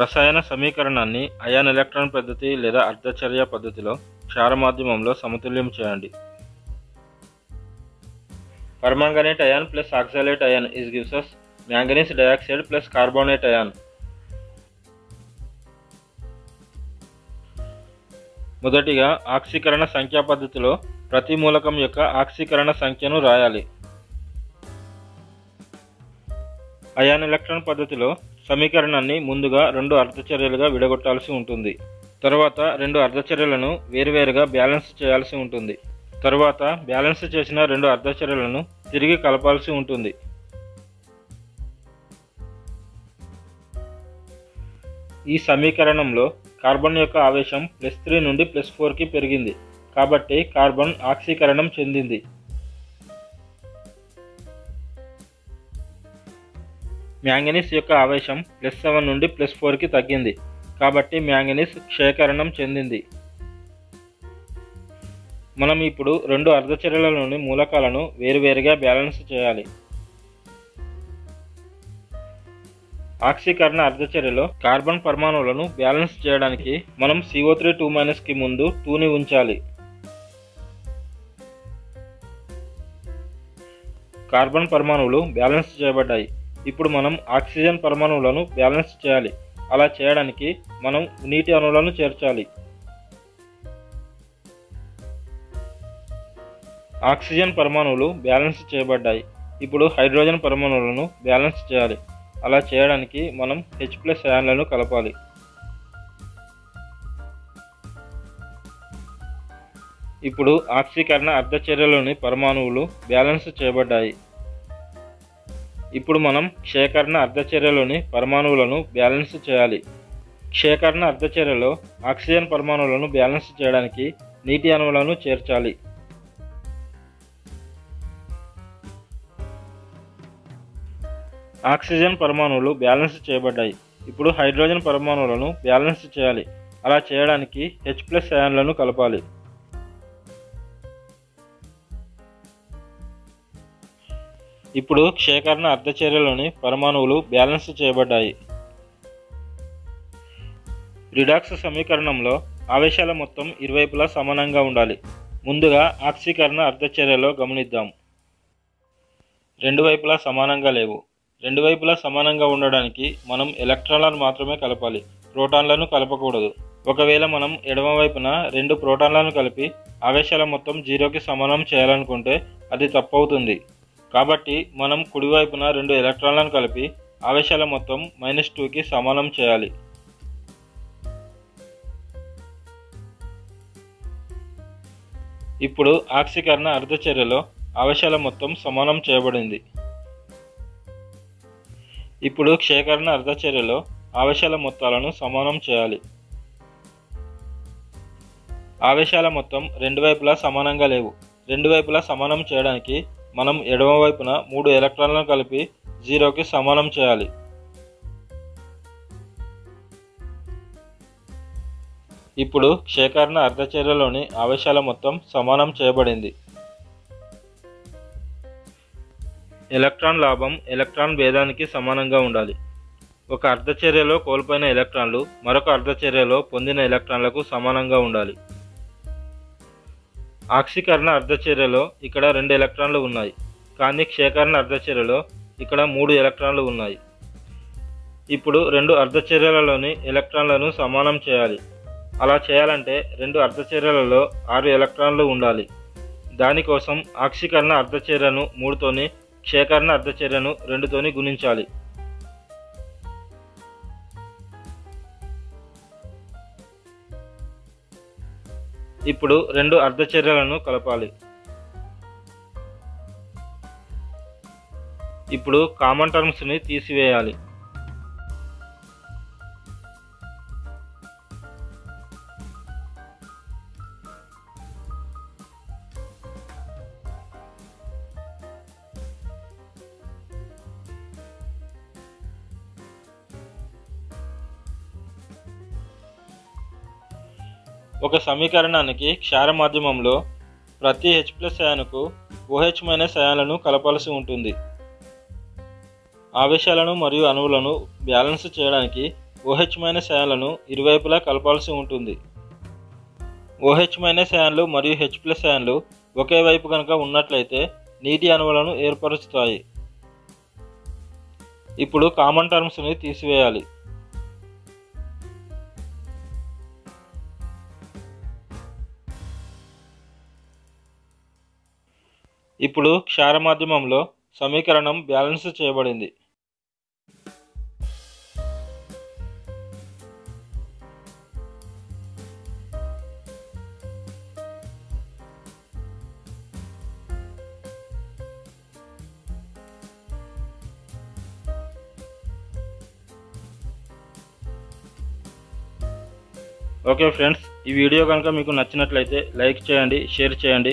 రసాయన సమీకరణాన్ని ion electron పద్ధతి లేదా అర్ధచర్య పద్ధతిలో క్షార మాధ్యమంలో సమతుల్యం చేయండి. Permanganate ion plus oxalate ion is gives as manganese dioxide plus carbonate ion. మొదటిగా ఆక్సీకరణ సంఖ్యా పద్ధతిలో ప్రతి మూలకం యొక్క ఆక్సీకరణ సంఖ్యను రాయాలి. అయాన్ ఎలక్ట్రాన్ పద్ధతిలో సమీకరణాన్ని ముందుగా రెండు అర్ధచర్యలుగా విడగొట్టాల్సి ఉంటుంది. తరువాత రెండు అర్ధచర్యలను వేరువేరుగా బ్యాలెన్స్ చేయాల్సి ఉంటుంది. తరువాత బ్యాలెన్స్ చేసిన రెండు అర్ధచర్యలను తిరిగి కలపాల్సి ఉంటుంది. ఈ సమీకరణంలో కార్బన్ యొక్క ఆవేశం ప్లస్ త్రీ నుండి ప్లస్ ఫోర్కి పెరిగింది. కాబట్టి కార్బన్ ఆక్సీకరణం చెందింది. మ్యాంగనీస్ యొక్క ఆవేశం ప్లస్ సెవెన్ నుండి ప్లస్ ఫోర్కి తగ్గింది. కాబట్టి మ్యాంగనీస్ క్షయకరణం చెందింది. మనం ఇప్పుడు రెండు అర్ధచర్యలలోని మూలకాలను వేరువేరుగా బ్యాలెన్స్ చేయాలి. ఆక్సీకరణ అర్ధచర్యలో కార్బన్ పరమాణువులను బ్యాలెన్స్ చేయడానికి మనం సిఓ త్రీ టూ మైనస్కి ముందు టూని ఉంచాలి. కార్బన్ పరమాణువులు బ్యాలెన్స్ చేయబడ్డాయి. ఇప్పుడు మనం ఆక్సిజన్ పరమాణువులను బ్యాలెన్స్ చేయాలి. అలా చేయడానికి మనం నీటి అణువులను చేర్చాలి. ఆక్సిజన్ పరమాణువులు బ్యాలెన్స్ చేయబడ్డాయి. ఇప్పుడు హైడ్రోజన్ పరమాణువులను బ్యాలెన్స్ చేయాలి. అలా చేయడానికి మనం హెచ్ ప్లస్ అయాన్లను కలపాలి. ఇప్పుడు ఆక్సీకరణ అర్ధచర్యలోని పరమాణువులు బ్యాలెన్స్ చేయబడ్డాయి. ఇప్పుడు మనం క్షేకరణ అర్ధచర్యలోని పరమాణువులను బ్యాలెన్స్ చేయాలి. క్షేకరణ అర్ధచర్యలో ఆక్సిజన్ పరమాణువులను బ్యాలెన్స్ చేయడానికి నీటి అణువులను చేర్చాలి. ఆక్సిజన్ పరమాణువులు బ్యాలెన్స్ చేయబడ్డాయి. ఇప్పుడు హైడ్రోజన్ పరమాణువులను బ్యాలెన్స్ చేయాలి. అలా చేయడానికి హెచ్ ప్లస్ అయాన్లను కలపాలి. ఇప్పుడు క్షేకరణ అర్ధచర్యలోని పరమాణువులు బ్యాలెన్స్ చేయబడ్డాయి. రిడాక్స్ సమీకరణంలో ఆవేశాల మొత్తం ఇరువైపులా సమానంగా ఉండాలి. ముందుగా ఆక్సీకరణ అర్ధచర్యలో గమనిద్దాం. రెండు వైపులా సమానంగా లేవు. రెండు వైపులా సమానంగా ఉండడానికి మనం ఎలక్ట్రాన్లను మాత్రమే కలపాలి. ప్రోటాన్లను కలపకూడదు. ఒకవేళ మనం ఎడమ వైపున రెండు ప్రోటాన్లను కలిపి ఆవేశాల మొత్తం జీరోకి సమానం చేయాలనుకుంటే అది తప్పవుతుంది. కాబట్టి మనం కుడివైపున రెండు ఎలక్ట్రాన్లను కలిపి ఆవేశాల మొత్తం మైనస్ టూకి సమానం చేయాలి. ఇప్పుడు ఆక్సీకరణ అర్ధచర్యలో ఆవేశాల మొత్తం సమానం చేయబడింది. ఇప్పుడు క్షేకరణ అర్ధచర్యలో ఆవేశాల మొత్తాలను సమానం చేయాలి. ఆవేశాల మొత్తం రెండు వైపులా సమానంగా లేవు. రెండు వైపులా సమానం చేయడానికి మనం ఎడమ వైపున మూడు ఎలక్ట్రాన్లను కలిపి జీరోకి సమానం చేయాలి. ఇప్పుడు క్షేకరణ అర్ధచర్యలోని ఆవేశాల మొత్తం సమానం చేయబడింది. ఎలక్ట్రాన్ లాభం ఎలక్ట్రాన్ భేదానికి సమానంగా ఉండాలి. ఒక అర్ధచర్యలో కోల్పోయిన ఎలక్ట్రాన్లు మరొక అర్ధచర్యలో పొందిన ఎలక్ట్రాన్లకు సమానంగా ఉండాలి. ఆక్సీకరణ అర్ధచర్యలో ఇక్కడ రెండు ఎలక్ట్రాన్లు ఉన్నాయి కానీ క్షేకరణ అర్ధచర్యలో ఇక్కడ మూడు ఎలక్ట్రాన్లు ఉన్నాయి. ఇప్పుడు రెండు అర్ధచర్యలలోని ఎలక్ట్రాన్లను సమానం చేయాలి. అలా చేయాలంటే రెండు అర్ధచర్యలలో ఆరు ఎలక్ట్రాన్లు ఉండాలి. దానికోసం ఆక్సీకరణ అర్ధచర్యను మూడుతోని క్షేకరణ అర్ధచర్యను రెండుతోని గుణించాలి. ఇప్పుడు రెండు అర్ధచర్యలను కలపాలి. ఇప్పుడు కామన్ టర్మ్స్ని తీసివేయాలి. ఒక సమీకరణానికి క్షార మాధ్యమంలో ప్రతి హెచ్ ప్లస్ అయాన్కు ఓహెచ్ మైనస్ అయాన్లను కలపాల్సి ఉంటుంది. ఆవేశాలను మరియు అణువులను బ్యాలెన్స్ చేయడానికి ఓహెచ్ మైనస్ అయాన్లను ఇరువైపులా కలపాల్సి ఉంటుంది. ఓహెచ్ మైనస్ అయాన్లు మరియు హెచ్ ప్లస్ అయాన్లు ఒకే వైపు కనుక ఉన్నట్లయితే నీటి అణువులను ఏర్పరుస్తాయి. ఇప్పుడు కామన్ టర్మ్స్ని తీసివేయాలి. ఇప్పుడు క్షార మాధ్యమంలో సమీకరణం బ్యాలెన్స్ చేయబడింది. ఓకే ఫ్రెండ్స్ ఈ వీడియో కనుక మీకు నచ్చినట్లయితే లైక్ చేయండి షేర్ చేయండి.